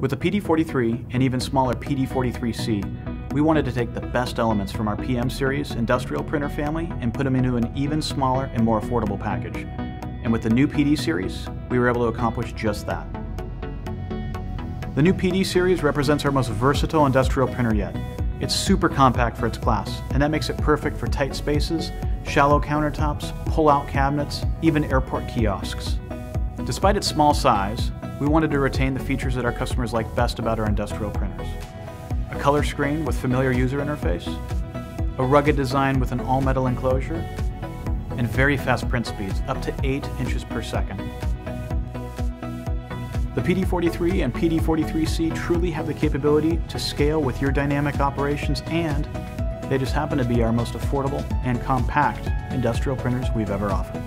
With the PD43 and even smaller PD43C, we wanted to take the best elements from our PM series industrial printer family and put them into an even smaller and more affordable package. And with the new PD series, we were able to accomplish just that. The new PD series represents our most versatile industrial printer yet. It's super compact for its class, and that makes it perfect for tight spaces, shallow countertops, pull-out cabinets, even airport kiosks. Despite its small size, we wanted to retain the features that our customers like best about our industrial printers. A color screen with familiar user interface, a rugged design with an all-metal enclosure, and very fast print speeds, up to 8 inches per second. The PD43 and PD43C truly have the capability to scale with your dynamic operations and they just happen to be our most affordable and compact industrial printers we've ever offered.